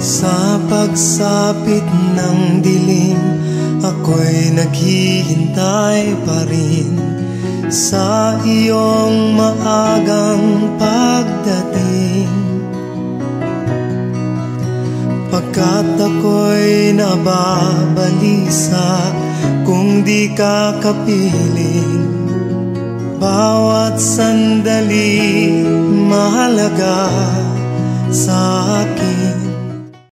Sa pagsapit ng dilim Ako'y naghihintay pa rin. Sa iyong maagang pagdating Pagkat ako'y nababalisa Kung di ka kapiling Bawat sandali mahalaga. Sa